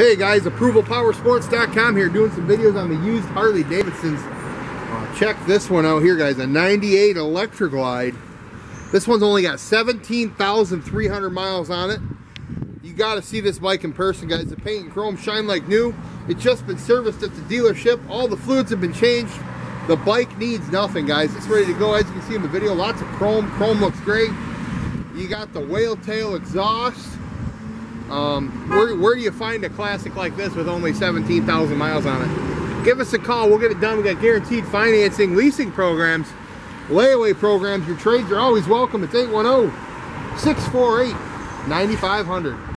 Hey guys, ApprovalPowersports.com here doing some videos on the used Harley Davidsons. Uh, check this one out here guys, a 98 Electra Glide. This one's only got 17,300 miles on it. You got to see this bike in person guys. The paint and chrome shine like new. It's just been serviced at the dealership. All the fluids have been changed. The bike needs nothing guys. It's ready to go as you can see in the video. Lots of chrome. Chrome looks great. You got the whale tail exhaust. Um, where, where do you find a classic like this with only 17,000 miles on it? Give us a call. We'll get it done. We got guaranteed financing, leasing programs, layaway programs. Your trades are always welcome. It's 810 648 9500.